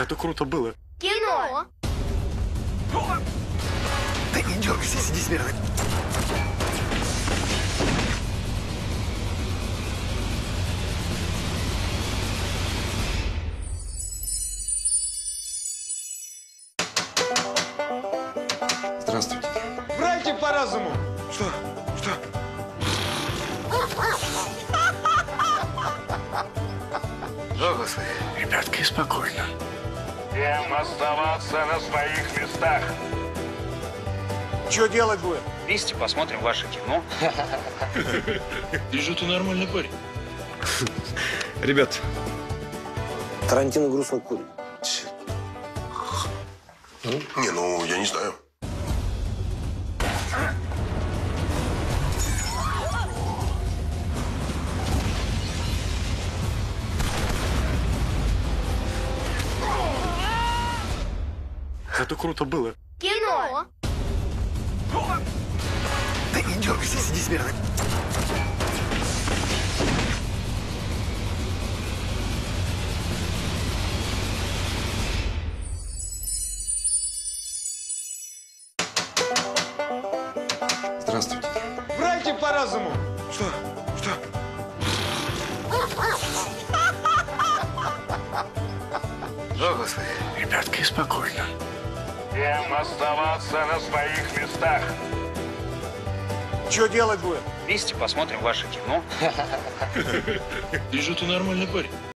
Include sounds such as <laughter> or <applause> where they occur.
Это круто было. Кино. Да не дергайся, сиди смирно. Здравствуйте. Братья по разуму! Что? Что? О, Господи. Ребятки, спокойно. Всем оставаться на своих местах. Что делать будем? Вместе посмотрим ваше кино. <laughs> Вижу, ты нормальный парень. <laughs> Ребят, Тарантино грустно курит. Не, ну, я не знаю. Это круто было. Кино. да не дергайся, сиди смирно. Здравствуйте. Братья по разуму! Что? Что? О, Господи. Ребятки, спокойно. Всем оставаться на своих местах. Что делать будем? Вместе посмотрим ваше кино. Вижу, ты нормальный парень.